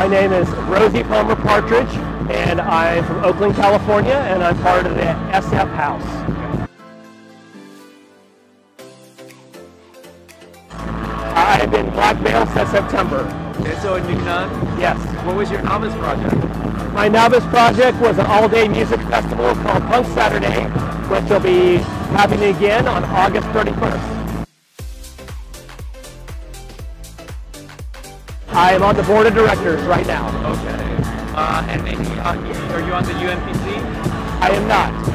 My name is Rosie Palmer Partridge, and I'm from Oakland, California, and I'm part of the SF House. I've been black veil since September. Okay, so new nun. Yes. What was your novice project? My novice project was an all-day music festival called Punk Saturday, which will be happening again on August 31st. I am on the board of directors right now. Okay. Uh, and then, uh, are you on the UMPC? I am not.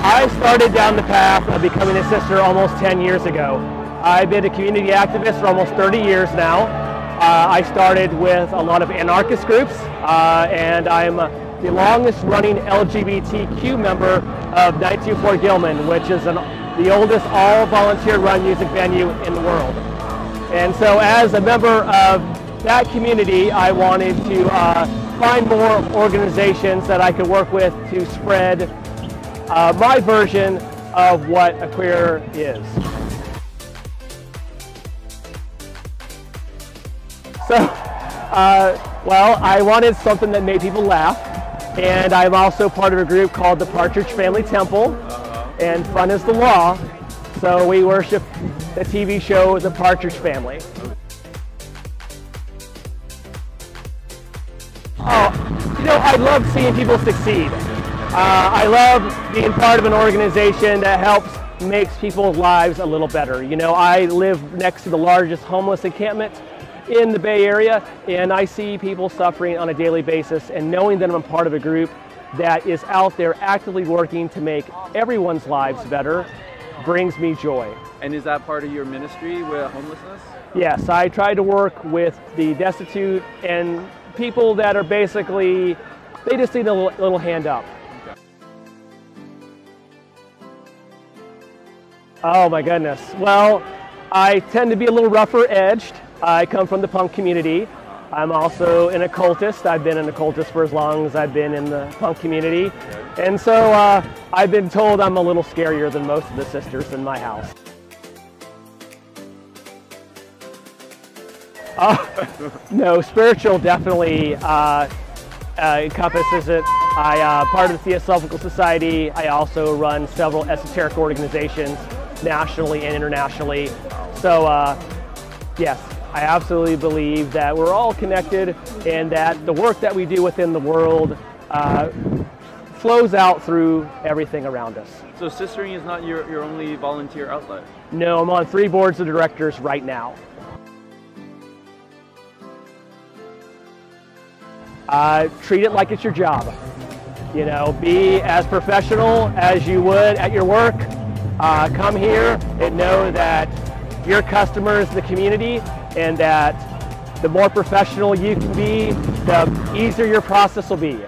I started down the path of becoming a sister almost 10 years ago. I've been a community activist for almost 30 years now. Uh, I started with a lot of anarchist groups, uh, and I'm the longest running LGBTQ member of 924 Gilman, which is an, the oldest all volunteer run music venue in the world. And so as a member of that community, I wanted to uh, find more organizations that I could work with to spread uh, my version of what a queer is. So, uh, well, I wanted something that made people laugh, and I'm also part of a group called the Partridge Family Temple, and fun is the law. So we worship the TV show The Partridge Family. Oh, you know, I love seeing people succeed. Uh, I love being part of an organization that helps makes people's lives a little better. You know, I live next to the largest homeless encampment in the Bay Area, and I see people suffering on a daily basis, and knowing that I'm a part of a group that is out there actively working to make everyone's lives better brings me joy. And is that part of your ministry with homelessness? Yes, I try to work with the destitute and people that are basically, they just need a little, little hand up. Oh my goodness. Well, I tend to be a little rougher edged. I come from the punk community. I'm also an occultist. I've been an occultist for as long as I've been in the punk community. And so uh, I've been told I'm a little scarier than most of the sisters in my house. Uh, no, spiritual definitely uh, uh, encompasses it. I uh, part of the Theosophical Society. I also run several esoteric organizations nationally and internationally. So uh, yes, I absolutely believe that we're all connected and that the work that we do within the world uh, flows out through everything around us. So sistering is not your, your only volunteer outlet? No, I'm on three boards of directors right now. Uh, treat it like it's your job. You know, be as professional as you would at your work. Uh, come here and know that your customers, the community, and that the more professional you can be, the easier your process will be.